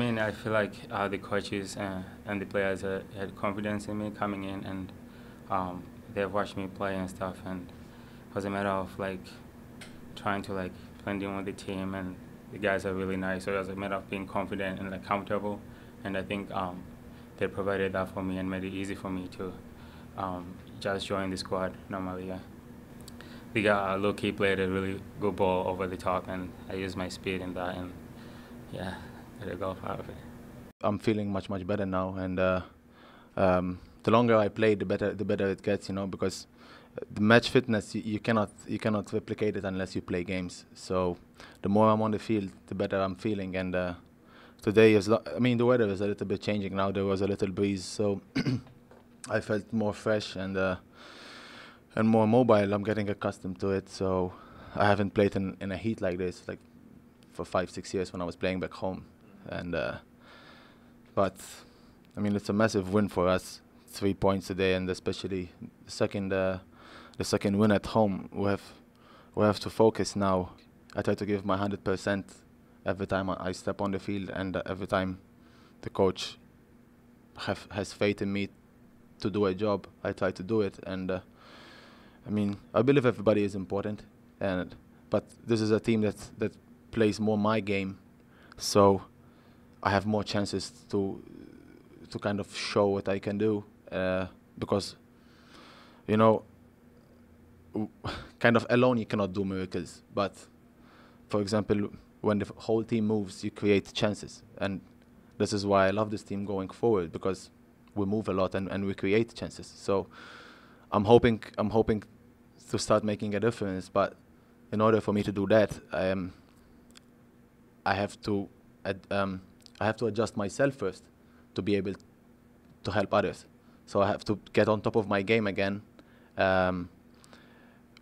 mean, I feel like uh, the coaches uh, and the players uh, had confidence in me coming in, and um, they've watched me play and stuff, and it was a matter of like trying to like blend in with the team, and the guys are really nice. So it was a matter of being confident and like comfortable, and I think um, they provided that for me and made it easy for me to um, just join the squad normally. Yeah. Got a low key played a really good ball over the top, and I used my speed in that, and yeah, I'm feeling much much better now, and uh, um, the longer I play, the better the better it gets. You know, because the match fitness you, you, cannot you cannot replicate it unless you play games. So the more I'm on the field, the better I'm feeling. And uh, today is I mean the weather is a little bit changing now. There was a little breeze, so I felt more fresh and uh, and more mobile. I'm getting accustomed to it. So I haven't played in, in a heat like this like for five six years when I was playing back home, and uh, but I mean it's a massive win for us. Three points today, and especially the second uh, the second win at home. We have we have to focus now. I try to give my hundred percent every time I step on the field, and uh, every time the coach have has faith in me to do a job, I try to do it. And uh, I mean, I believe everybody is important, and but this is a team that that plays more my game, so I have more chances to to kind of show what I can do uh, because you know kind of alone you cannot do miracles but for example when the whole team moves you create chances. And this is why I love this team going forward because we move a lot and, and we create chances. So I'm hoping I'm hoping to start making a difference but in order for me to do that I am I have to um, I have to adjust myself first to be able to help others. So I have to get on top of my game again um,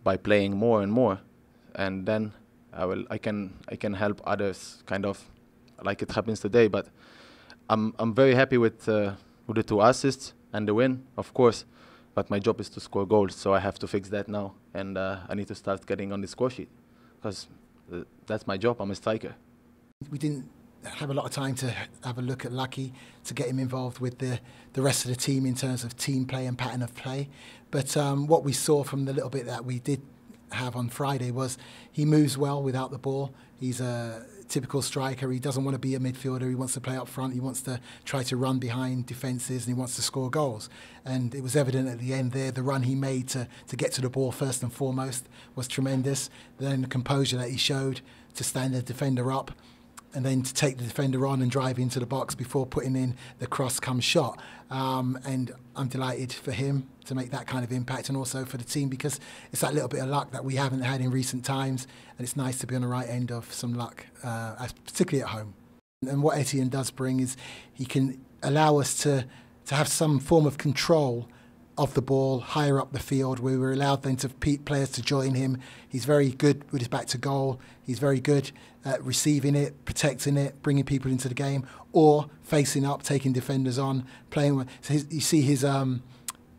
by playing more and more, and then I will I can I can help others kind of like it happens today. But I'm I'm very happy with uh, with the two assists and the win, of course. But my job is to score goals, so I have to fix that now, and uh, I need to start getting on the score sheet because uh, that's my job. I'm a striker. We didn't have a lot of time to have a look at Lucky to get him involved with the, the rest of the team in terms of team play and pattern of play. But um, what we saw from the little bit that we did have on Friday was he moves well without the ball. He's a typical striker. He doesn't want to be a midfielder. He wants to play up front. He wants to try to run behind defences and he wants to score goals. And it was evident at the end there, the run he made to, to get to the ball first and foremost was tremendous. Then the composure that he showed to stand the defender up and then to take the defender on and drive into the box before putting in the cross come shot. Um, and I'm delighted for him to make that kind of impact and also for the team because it's that little bit of luck that we haven't had in recent times and it's nice to be on the right end of some luck, uh, particularly at home. And what Etienne does bring is he can allow us to, to have some form of control of the ball higher up the field. Where We were allowed then to players to join him. He's very good with his back to goal. He's very good at receiving it, protecting it, bringing people into the game, or facing up, taking defenders on, playing. With, so his, you see his um,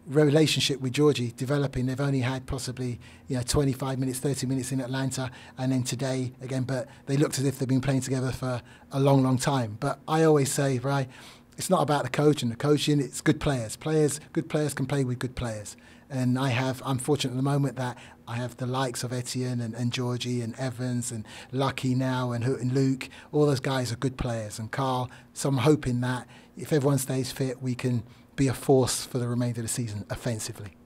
relationship with Georgie developing. They've only had possibly you know 25 minutes, 30 minutes in Atlanta, and then today again. But they looked as if they've been playing together for a long, long time. But I always say, right it's not about the coach and the coaching. It's good players. Players, good players can play with good players. And I have, I'm fortunate at the moment that I have the likes of Etienne and, and Georgie and Evans and Lucky now and, and Luke. All those guys are good players. And Carl, so I'm hoping that if everyone stays fit, we can be a force for the remainder of the season offensively.